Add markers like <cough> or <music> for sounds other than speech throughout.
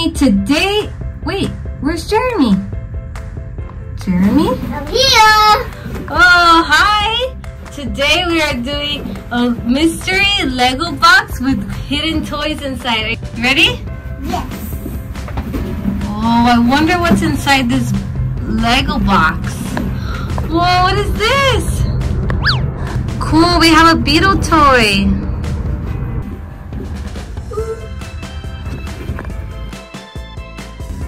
Jeremy. Today, wait, where's Jeremy? Jeremy? I'm here. Oh, hi. Today we are doing a mystery Lego box with hidden toys inside. Are you ready? Yes. Oh, I wonder what's inside this Lego box. Whoa, what is this? Cool, we have a beetle toy.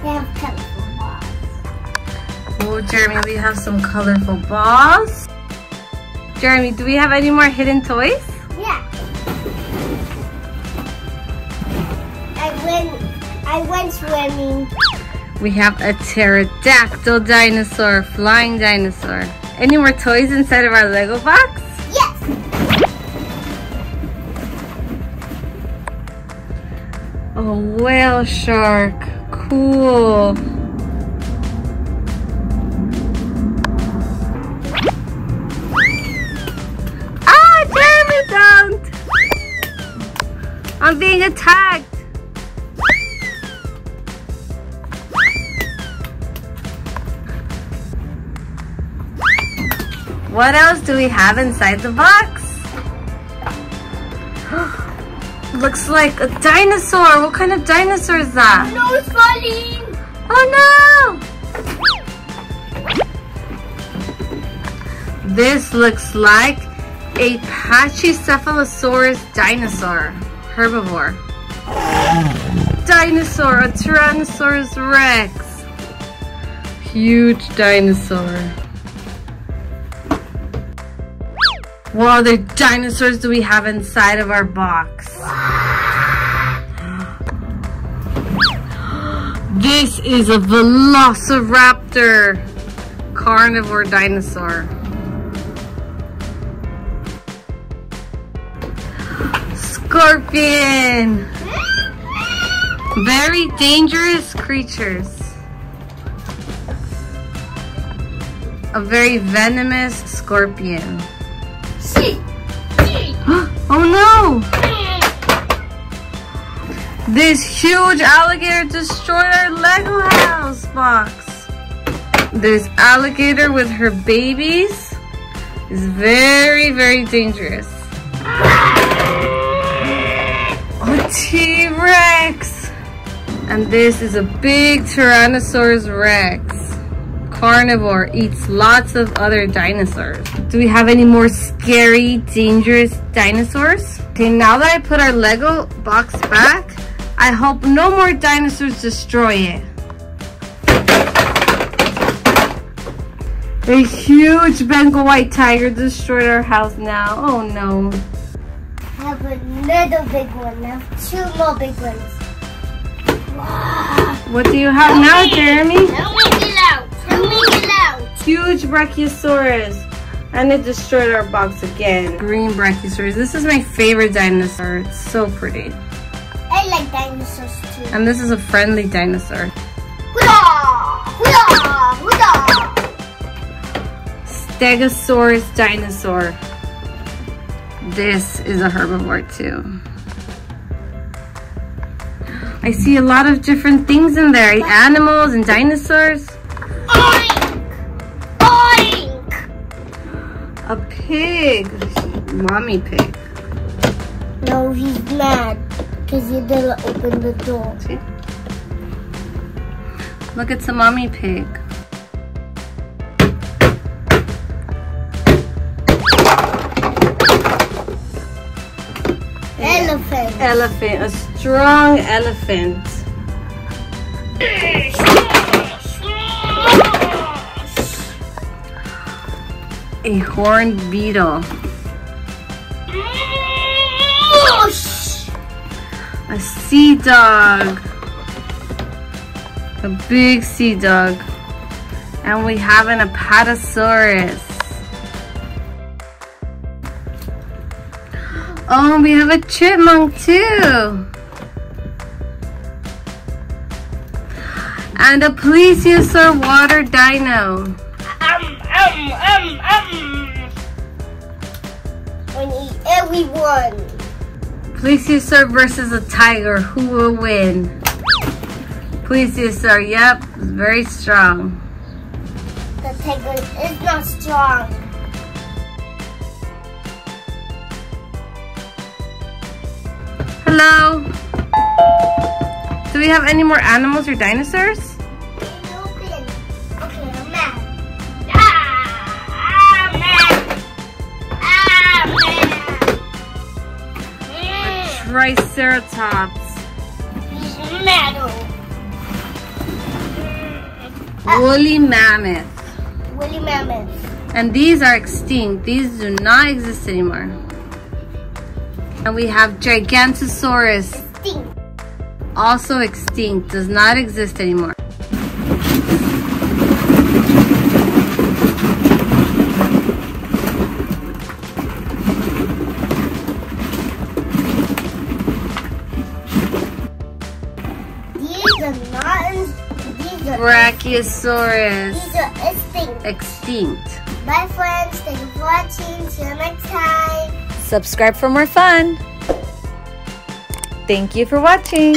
We have colorful balls. Oh, Jeremy, we have some colorful balls. Jeremy, do we have any more hidden toys? Yeah. I went. I went swimming. We have a pterodactyl dinosaur, flying dinosaur. Any more toys inside of our Lego box? Yes. A whale shark. Cool. Ah, Jeremy, don't! I'm being attacked. What else do we have inside the box? Looks like a dinosaur. What kind of dinosaur is that? No, it's falling. Oh no! This looks like a Pachycephalosaurus dinosaur. Herbivore. Dinosaur, a Tyrannosaurus Rex. Huge dinosaur. What other dinosaurs do we have inside of our box? <gasps> This is a velociraptor carnivore dinosaur. Scorpion! Very dangerous creatures. A very venomous scorpion. Oh no! This huge alligator destroyed our Lego house box. This alligator with her babies is very, very dangerous. A T-Rex! And this is a big Tyrannosaurus Rex. Carnivore, eats lots of other dinosaurs. Do we have any more scary, dangerous dinosaurs? Okay, now that I put our Lego box back, I hope no more dinosaurs destroy it. A huge Bengal white tiger destroyed our house now. Oh no. I have another big one now. Two more big ones. Wow. What do you have now, Jeremy? Huge Brachiosaurus. And it destroyed our box again. Green Brachiosaurus. This is my favorite dinosaur. It's so pretty. I like dinosaurs too. And this is a friendly dinosaur. Stegosaurus dinosaur. This is a herbivore too. I see a lot of different things in there. Animals and dinosaurs. Oh, A pig. Mommy pig. No, he's mad because you didn't open the door. See? Look, it's a mommy pig. Elephant. Elephant, a strong elephant. <laughs> A horned beetle. A sea dog. A big sea dog. And we have an Apatosaurus. Oh, we have a chipmunk too. And a plesiosaur water dino. Um, um, um. We need everyone. Plesiosaur versus a tiger. Who will win? Plesiosaur, yep, very strong. The tiger is not strong. Hello? Do we have any more animals or dinosaurs? Triceratops. He's metal. Ah. Woolly mammoth. Woolly mammoth. And these are extinct. These do not exist anymore. And we have Gigantosaurus, Stink. also extinct, does not exist anymore. Brachiosaurus, These are extinct. extinct. Bye, friends. Thank you for watching. See you next time. Subscribe for more fun. Thank you for watching.